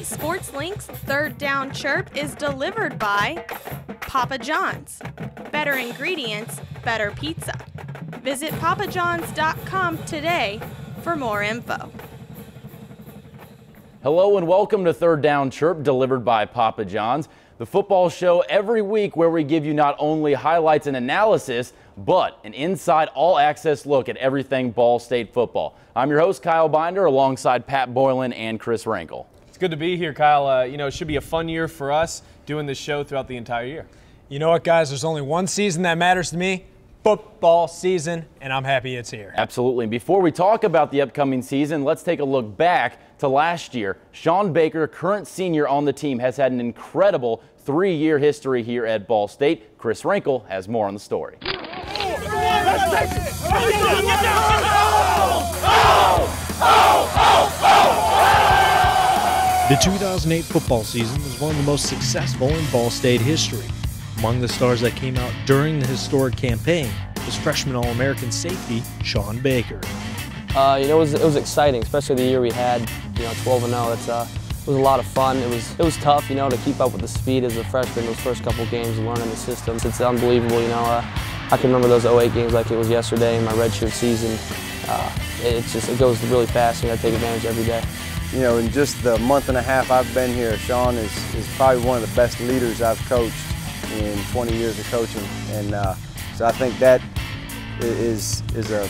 State Sports Links Third Down Chirp is delivered by Papa John's. Better ingredients, better pizza. Visit papajohns.com today for more info. Hello and welcome to Third Down Chirp delivered by Papa John's, the football show every week where we give you not only highlights and analysis, but an inside all access look at everything Ball State football. I'm your host, Kyle Binder, alongside Pat Boylan and Chris Renkel. It's good to be here, Kyle. Uh, you know, it should be a fun year for us doing this show throughout the entire year. You know what, guys? There's only one season that matters to me football season, and I'm happy it's here. Absolutely. Before we talk about the upcoming season, let's take a look back to last year. Sean Baker, current senior on the team, has had an incredible three year history here at Ball State. Chris Renkel has more on the story. The 2008 football season was one of the most successful in Ball State history. Among the stars that came out during the historic campaign was freshman All American safety Sean Baker. Uh, you know, it was, it was exciting, especially the year we had, you know, 12 and 0. It's, uh, it was a lot of fun. It was it was tough, you know, to keep up with the speed as a freshman. Those first couple games, learning the system. it's unbelievable. You know, uh, I can remember those 08 games like it was yesterday in my redshirt season. Uh, it's just it goes really fast, and I take advantage every day. You know, in just the month and a half I've been here, Sean is, is probably one of the best leaders I've coached in 20 years of coaching, and uh, so I think that is is a,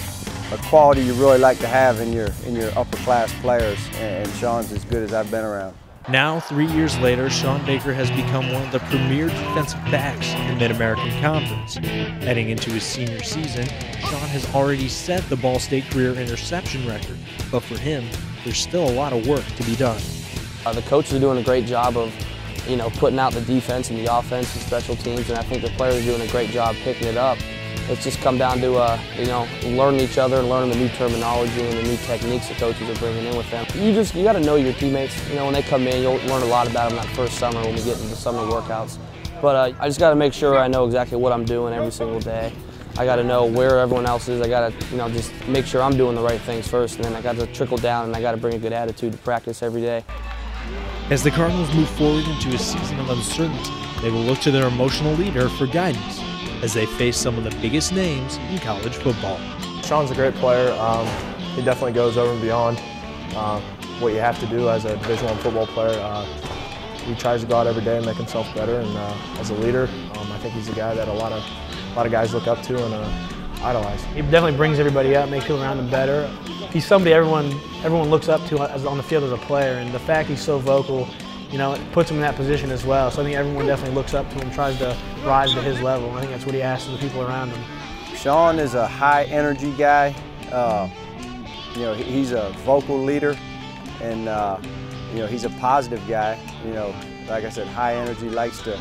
a quality you really like to have in your in your upper class players, and Sean's as good as I've been around. Now, three years later, Sean Baker has become one of the premier defensive backs in the Mid American Conference. Heading into his senior season, Sean has already set the Ball State career interception record, but for him, there's still a lot of work to be done. Uh, the coaches are doing a great job of, you know, putting out the defense and the offense and special teams, and I think the players are doing a great job picking it up. It's just come down to, uh, you know, learning each other and learning the new terminology and the new techniques the coaches are bringing in with them. You just, you got to know your teammates. You know, when they come in, you'll learn a lot about them that first summer when we get into the summer workouts. But uh, I just got to make sure I know exactly what I'm doing every single day. I got to know where everyone else is. I got to, you know, just make sure I'm doing the right things first, and then I got to trickle down and I got to bring a good attitude to practice every day. As the Cardinals move forward into a season of uncertainty, they will look to their emotional leader for guidance as they face some of the biggest names in college football. Sean's a great player. Um, he definitely goes over and beyond uh, what you have to do as a Division One football player. Uh, he tries to go out every day and make himself better, and uh, as a leader, um, I think he's a guy that a lot of a lot of guys look up to and uh, idolize. He definitely brings everybody up, makes people around him better. He's somebody everyone everyone looks up to as, on the field as a player, and the fact he's so vocal you know, it puts him in that position as well. So I think everyone definitely looks up to him, tries to rise to his level. I think that's what he asks of the people around him. Sean is a high energy guy. Uh, you know, he's a vocal leader, and uh, you know, he's a positive guy. You know, like I said, high energy, likes to,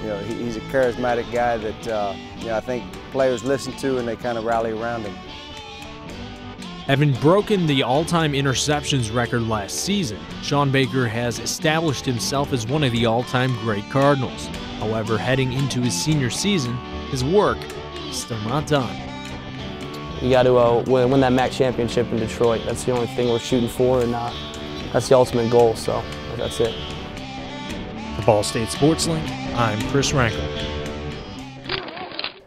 you know, he, he's a charismatic guy that uh, you know I think players listen to and they kind of rally around him. Having broken the all time interceptions record last season, Sean Baker has established himself as one of the all time great Cardinals. However, heading into his senior season, his work is still not done. You got to uh, win, win, that MAC championship in Detroit. That's the only thing we're shooting for, and uh, that's the ultimate goal, so that's it. Ball State Sports Link, I'm Chris Renkel.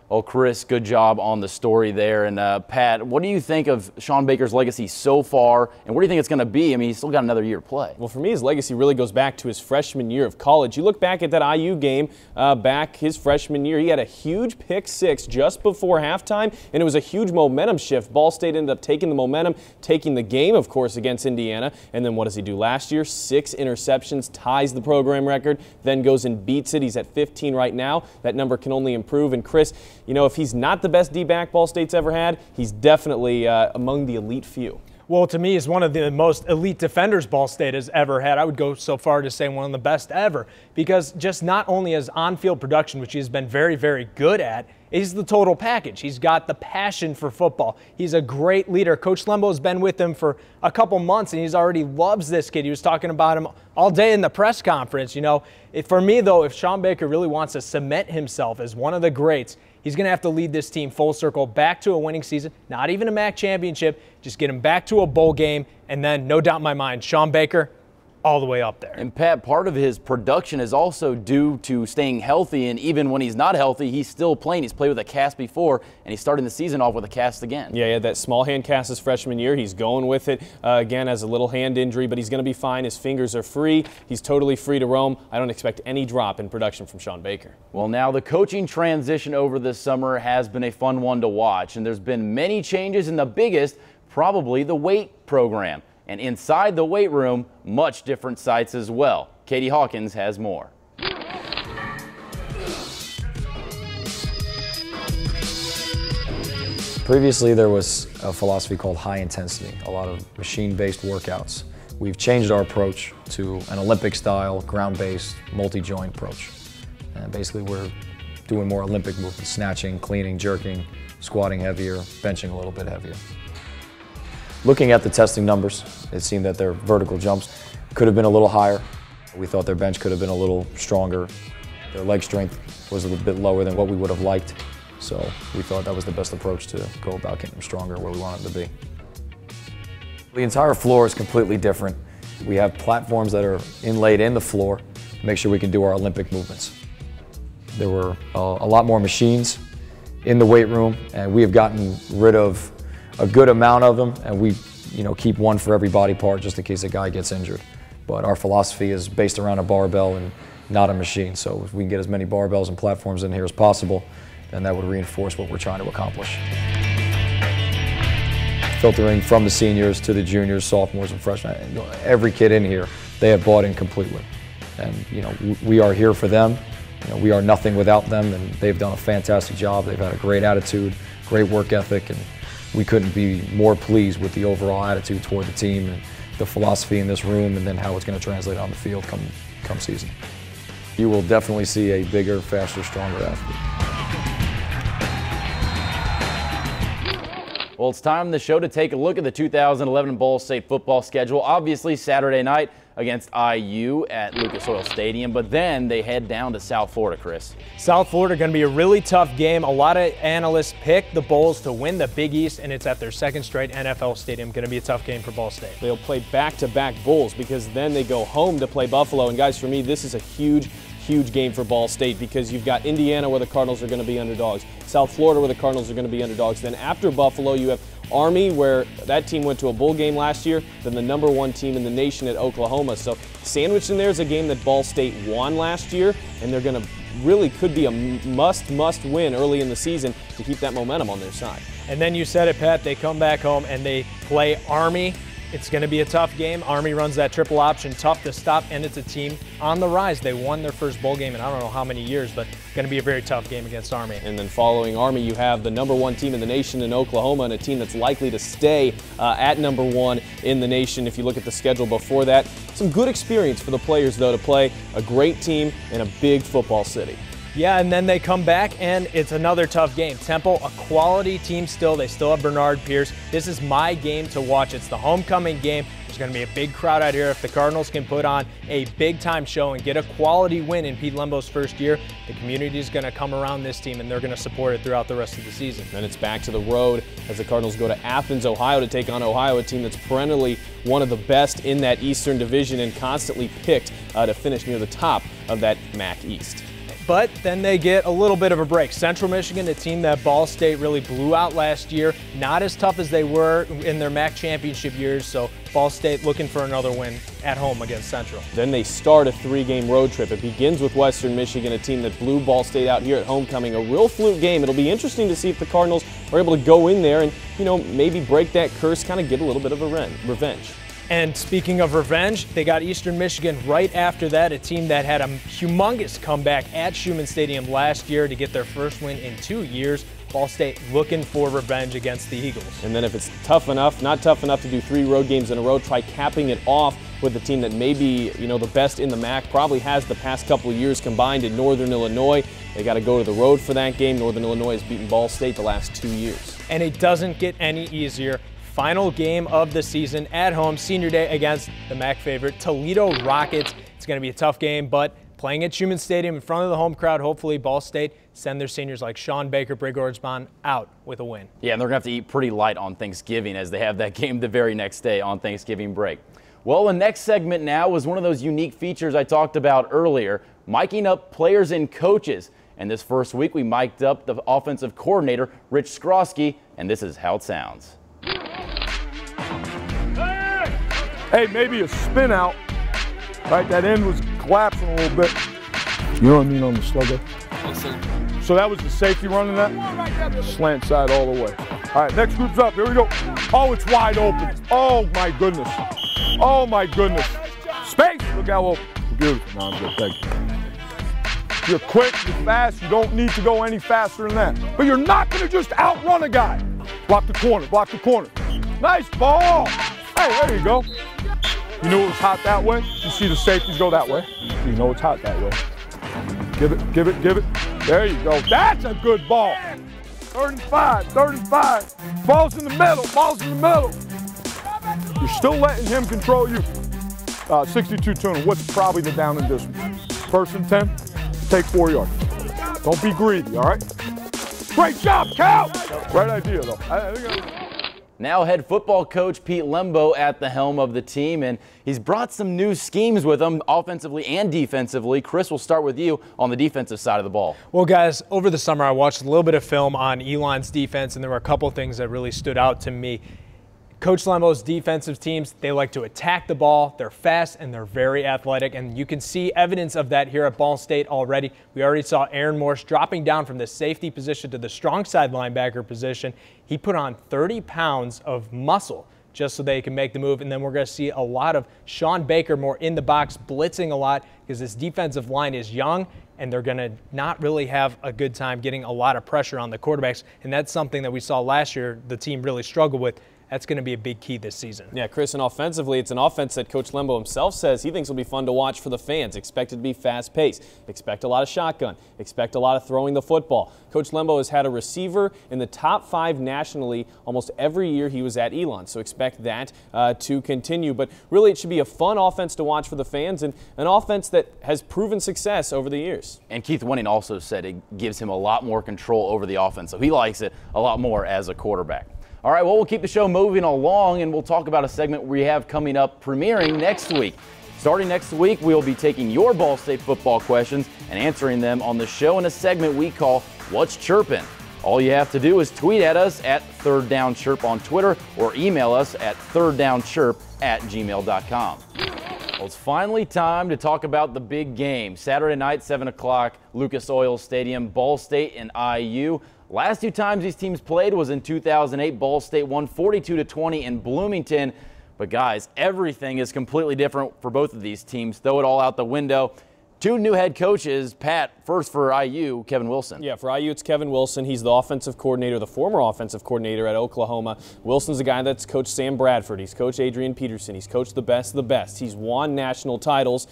Well, Chris, good job on the story there. And uh, Pat, what do you think of Sean Baker's legacy so far, and what do you think it's going to be? I mean, he's still got another year to play. Well, for me, his legacy really goes back to his freshman year of college. You look back at that IU game uh, back his freshman year, he had a huge pick six just before halftime, and it was a huge momentum shift. Ball State ended up taking the momentum, taking the game, of course, against Indiana. And then what does he do last year? Six interceptions, ties the program record, then goes and beats it. He's at 15 right now. That number can only improve. And Chris, you know, if he's not the best D-back Ball State's ever had, he's definitely uh, among the elite few. Well, to me, is one of the most elite defenders Ball State has ever had. I would go so far to say one of the best ever because just not only his on field production, which he has been very, very good at, He's the total package. He's got the passion for football. He's a great leader. Coach Lembo has been with him for a couple months, and he's already loves this kid. He was talking about him all day in the press conference. You know, for me though, if Sean Baker really wants to cement himself as one of the greats, he's going to have to lead this team full circle back to a winning season. Not even a MAC championship. Just get him back to a bowl game, and then, no doubt in my mind, Sean Baker, all the way up there. And Pat, part of his production is also due to staying healthy, and even when he's not healthy, he's still playing. He's played with a cast before, and he's starting the season off with a cast again. Yeah, yeah, that small hand cast his freshman year. He's going with it uh, again as a little hand injury, but he's going to be fine. His fingers are free. He's totally free to roam. I don't expect any drop in production from Sean Baker. Well, now the coaching transition over this summer has been a fun one to watch, and there's been many changes, and the biggest probably the weight program and inside the weight room, much different sights as well. Katie Hawkins has more. Previously, there was a philosophy called high intensity, a lot of machine-based workouts. We've changed our approach to an Olympic-style, ground-based, multi-joint approach. And basically, we're doing more Olympic movements, snatching, cleaning, jerking, squatting heavier, benching a little bit heavier. Looking at the testing numbers, it seemed that their vertical jumps could have been a little higher. We thought their bench could have been a little stronger. Their leg strength was a little bit lower than what we would have liked. So we thought that was the best approach to go about getting them stronger where we want them to be. The entire floor is completely different. We have platforms that are inlaid in the floor to make sure we can do our Olympic movements. There were uh, a lot more machines in the weight room and we have gotten rid of a good amount of them, and we you know, keep one for every body part just in case a guy gets injured. But our philosophy is based around a barbell and not a machine. So if we can get as many barbells and platforms in here as possible, then that would reinforce what we're trying to accomplish. Filtering from the seniors to the juniors, sophomores, and freshmen, every kid in here, they have bought in completely. And you know, we are here for them. You know, we are nothing without them, and they've done a fantastic job. They've had a great attitude, great work ethic, and we couldn't be more pleased with the overall attitude toward the team and the philosophy in this room and then how it's going to translate on the field come, come season. You will definitely see a bigger, faster, stronger athlete. Well, it's time in the show to take a look at the 2011 Ball State football schedule. Obviously, Saturday night against IU at Lucas Oil Stadium, but then they head down to South Florida, Chris. South Florida going to be a really tough game. A lot of analysts pick the Bulls to win the Big East, and it's at their second straight NFL stadium. Going to be a tough game for Ball State. They'll play back-to-back Bulls because then they go home to play Buffalo. And guys, for me, this is a huge huge game for Ball State because you've got Indiana where the Cardinals are going to be underdogs, South Florida where the Cardinals are going to be underdogs. Then after Buffalo, you have Army, where that team went to a bowl game last year, then the number one team in the nation at Oklahoma. So sandwiched in there is a game that Ball State won last year, and they're going to really could be a must, must win early in the season to keep that momentum on their side. And then you said it, Pat, they come back home and they play Army it's going to be a tough game. Army runs that triple option, tough to stop, and it's a team on the rise. They won their first bowl game in I don't know how many years, but going to be a very tough game against Army. And then following Army, you have the number one team in the nation in Oklahoma and a team that's likely to stay uh, at number one in the nation. If you look at the schedule before that, some good experience for the players, though, to play a great team in a big football city. Yeah, and then they come back and it's another tough game. Temple, a quality team still. They still have Bernard Pierce. This is my game to watch. It's the homecoming game. There's going to be a big crowd out here. If the Cardinals can put on a big time show and get a quality win in Pete Lembo's first year, the community is going to come around this team and they're going to support it throughout the rest of the season. Then it's back to the road as the Cardinals go to Athens, Ohio to take on Ohio, a team that's perennially one of the best in that Eastern Division and constantly picked uh, to finish near the top of that MAC East but then they get a little bit of a break. Central Michigan, a team that Ball State really blew out last year, not as tough as they were in their MAC championship years, so Ball State looking for another win at home against Central. Then they start a three-game road trip. It begins with Western Michigan, a team that blew Ball State out here at homecoming, a real fluke game. It'll be interesting to see if the Cardinals are able to go in there and, you know, maybe break that curse, kind of get a little bit of a revenge. And speaking of revenge, they got Eastern Michigan right after that, a team that had a humongous comeback at Scheumann Stadium last year to get their first win in two years. Ball State looking for revenge against the Eagles. And then if it's tough enough, not tough enough to do three road games in a row, try capping it off with a team that may be, you know, the best in the MAC, probably has the past couple of years combined in Northern Illinois. They got to go to the road for that game. Northern Illinois has beaten Ball State the last two years. And it doesn't get any easier final game of the season at home, senior day against the MAC favorite Toledo Rockets. It's going to be a tough game, but playing at Scheumann Stadium in front of the home crowd, hopefully Ball State send their seniors like Sean Baker, Brig Orsbon out with a win. Yeah, and they're going to have to eat pretty light on Thanksgiving as they have that game the very next day on Thanksgiving break. Well, the next segment now was one of those unique features I talked about earlier, miking up players and coaches. And this first week, we mic'd up the offensive coordinator, Rich Skrosky, and this is how it sounds. Hey, maybe a spin out. Right, that end was collapsing a little bit. You know what I mean on the slugger? So that was the safety running that? Slant side all the way. All right, next group's up. Here we go. Oh, it's wide open. Oh, my goodness. Oh, my goodness. Space. Look how open. Beautiful. No, I'm good. Thank you. You're quick, you're fast. You don't need to go any faster than that. But you're not going to just outrun a guy. Block the corner. Block the corner. Nice ball. Hey, there you go. You knew it was hot that way? You see the safeties go that way? You know it's hot that way. Give it, give it, give it. There you go. That's a good ball. 35, 35. Ball's in the middle, ball's in the middle. You're still letting him control you. Uh, 62 tuner, what's probably the down and distance? First and 10, take four yards. Don't be greedy, all right? Great job, Cal! Great idea, though. I, I now head football coach Pete Lembo at the helm of the team, and he's brought some new schemes with him offensively and defensively. Chris, we'll start with you on the defensive side of the ball. Well, guys, over the summer I watched a little bit of film on Elon's defense, and there were a couple things that really stood out to me. Coach Lembo's defensive teams, they like to attack the ball. They're fast and they're very athletic, and you can see evidence of that here at Ball State already. We already saw Aaron Morse dropping down from the safety position to the strong side linebacker position. He put on 30 pounds of muscle just so they can make the move. And then we're going to see a lot of Sean Baker more in the box, blitzing a lot because this defensive line is young and they're going to not really have a good time getting a lot of pressure on the quarterbacks. And that's something that we saw last year the team really struggled with that's going to be a big key this season. Yeah, Chris, and offensively, it's an offense that Coach Lembo himself says he thinks will be fun to watch for the fans. Expect it to be fast paced. Expect a lot of shotgun. Expect a lot of throwing the football. Coach Lembo has had a receiver in the top five nationally almost every year he was at Elon, so expect that uh, to continue. But really, it should be a fun offense to watch for the fans and an offense that has proven success over the years. And Keith Wenning also said it gives him a lot more control over the offense, so he likes it a lot more as a quarterback. All right, well, we'll keep the show moving along and we'll talk about a segment we have coming up premiering next week. Starting next week, we'll be taking your Ball State football questions and answering them on the show in a segment we call What's Chirpin'? All you have to do is tweet at us at Third Down Chirp on Twitter or email us at thirddownchirp at gmail.com. Well, it's finally time to talk about the big game. Saturday night, 7 o'clock, Lucas Oil Stadium, Ball State and IU. Last two times these teams played was in 2008. Ball State won 42 to 20 in Bloomington. But guys, everything is completely different for both of these teams. Throw it all out the window. Two new head coaches. Pat, first for IU, Kevin Wilson. Yeah, for IU, it's Kevin Wilson. He's the offensive coordinator, the former offensive coordinator at Oklahoma. Wilson's the guy that's coached Sam Bradford. He's coached Adrian Peterson. He's coached the best of the best. He's won national titles.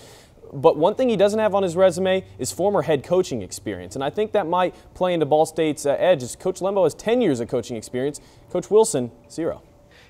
But one thing he doesn't have on his resume is former head coaching experience. And I think that might play into Ball State's uh, edge. As Coach Lembo has 10 years of coaching experience, Coach Wilson, zero.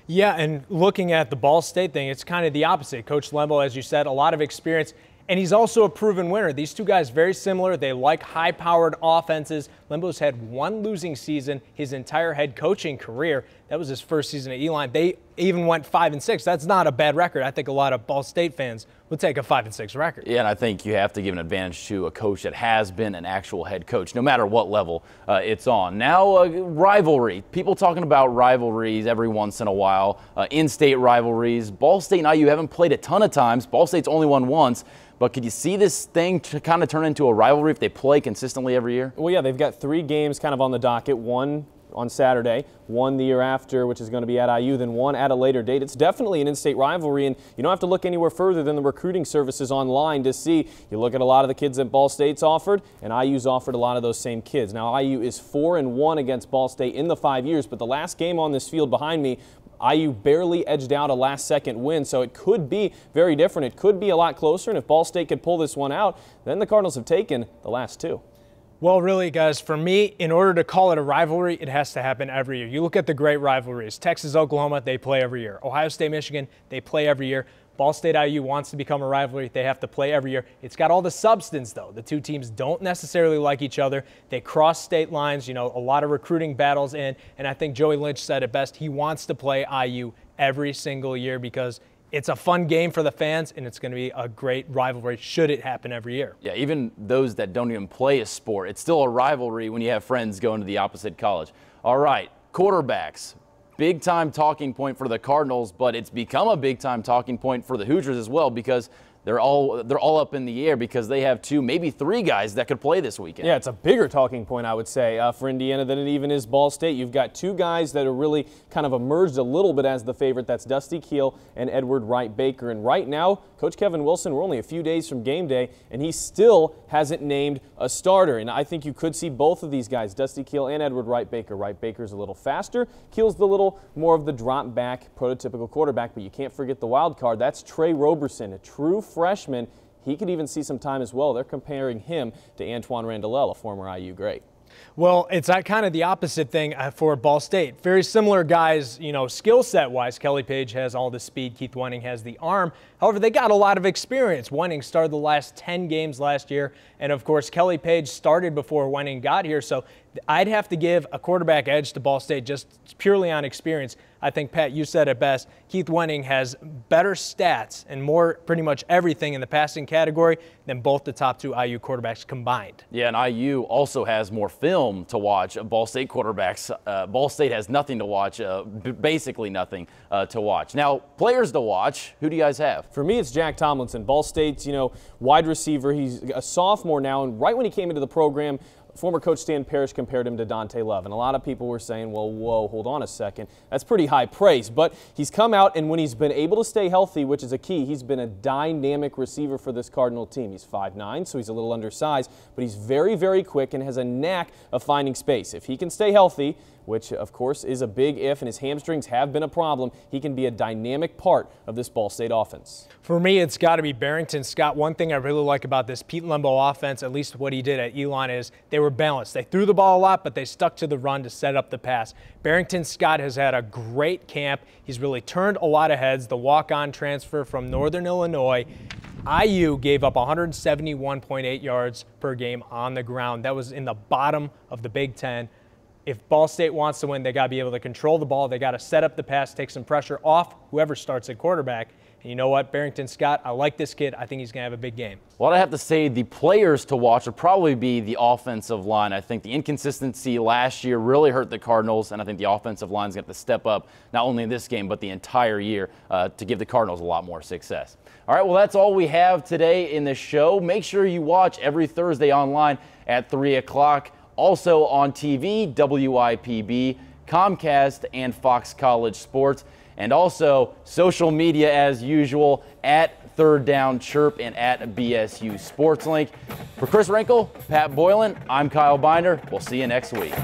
Yeah, and looking at the Ball State thing, it's kind of the opposite. Coach Lembo, as you said, a lot of experience. And he's also a proven winner. These two guys very similar. They like high-powered offenses. Lembo's had one losing season his entire head coaching career. That was his first season at Elon. They even went five and six. That's not a bad record. I think a lot of Ball State fans would take a five and six record. Yeah, and I think you have to give an advantage to a coach that has been an actual head coach, no matter what level uh, it's on. Now, uh, rivalry. People talking about rivalries every once in a while. Uh, in-state rivalries. Ball State and IU haven't played a ton of times. Ball State's only won once. But could you see this thing to kind of turn into a rivalry if they play consistently every year? Well, yeah, they've got three games kind of on the docket. One on Saturday, one the year after, which is going to be at IU, then one at a later date. It's definitely an in-state rivalry, and you don't have to look anywhere further than the recruiting services online to see. You look at a lot of the kids that Ball State's offered, and IU's offered a lot of those same kids. Now, IU is 4 and one against Ball State in the five years, but the last game on this field behind me, IU barely edged out a last second win, so it could be very different. It could be a lot closer, and if Ball State could pull this one out, then the Cardinals have taken the last two. Well, really, guys, for me, in order to call it a rivalry, it has to happen every year. You look at the great rivalries Texas, Oklahoma, they play every year. Ohio State, Michigan, they play every year. Ball State IU wants to become a rivalry. They have to play every year. It's got all the substance, though. The two teams don't necessarily like each other. They cross state lines, you know, a lot of recruiting battles in. And I think Joey Lynch said it best. He wants to play IU every single year because it's a fun game for the fans, and it's going to be a great rivalry should it happen every year. Yeah, even those that don't even play a sport, it's still a rivalry when you have friends going to the opposite college. All right, quarterbacks. Big time talking point for the Cardinals, but it's become a big time talking point for the Hoosiers as well because they're all they're all up in the air because they have two, maybe three guys that could play this weekend. Yeah, it's a bigger talking point, I would say, uh, for Indiana than it even is Ball State. You've got two guys that are really kind of emerged a little bit as the favorite. That's Dusty Kiel and Edward Wright Baker. And right now, Coach Kevin Wilson, we're only a few days from game day, and he still hasn't named a starter. And I think you could see both of these guys, Dusty Kiel and Edward Wright Baker. Wright Baker's a little faster. Kiel's the little more of the drop back, prototypical quarterback, but you can't forget the wild card. That's Trey Roberson, a true freshman. He could even see some time as well. They're comparing him to Antoine Randle El, a former IU great. Well, it's kind of the opposite thing uh, for Ball State. Very similar guys, you know, skill set wise. Kelly Page has all the speed, Keith Wenning has the arm. However, they got a lot of experience. Wenning started the last 10 games last year, and of course, Kelly Page started before Wenning got here. So I'd have to give a quarterback edge to Ball State just purely on experience. I think, Pat, you said it best. Keith Wenning has better stats and more pretty much everything in the passing category than both the top two IU quarterbacks combined. Yeah, and IU also has more film to watch. of Ball State quarterbacks, uh, Ball State has nothing to watch, uh, basically nothing uh, to watch. Now, players to watch, who do you guys have? For me, it's Jack Tomlinson, Ball State's, you know, wide receiver. He's a sophomore now, and right when he came into the program, former coach Stan Parrish compared him to Dante Love. And a lot of people were saying, well, whoa, hold on a second. That's pretty high praise. But he's come out, and when he's been able to stay healthy, which is a key, he's been a dynamic receiver for this Cardinal team. He's 5'9", so he's a little undersized, but he's very, very quick and has a knack of finding space. If he can stay healthy, which of course is a big if, and his hamstrings have been a problem, he can be a dynamic part of this Ball State offense. For me, it's got to be Barrington Scott. One thing I really like about this Pete Lembo offense, at least what he did at Elon, is they were balanced. They threw the ball a lot, but they stuck to the run to set up the pass. Barrington Scott has had a great camp. He's really turned a lot of heads. The walk-on transfer from Northern Illinois. IU gave up 171.8 yards per game on the ground. That was in the bottom of the Big Ten if Ball State wants to win, they got to be able to control the ball. They got to set up the pass, take some pressure off whoever starts at quarterback. And you know what, Barrington Scott, I like this kid. I think he's going to have a big game. Well, I have to say the players to watch would probably be the offensive line. I think the inconsistency last year really hurt the Cardinals, and I think the offensive line is going to have to step up not only in this game but the entire year uh, to give the Cardinals a lot more success. All right, well, that's all we have today in the show. Make sure you watch every Thursday online at 3 o'clock. Also on TV, WIPB, Comcast, and Fox College Sports. And also social media as usual at Third Down Chirp and at BSU Sports Link. For Chris Renkel, Pat Boylan, I'm Kyle Binder. We'll see you next week.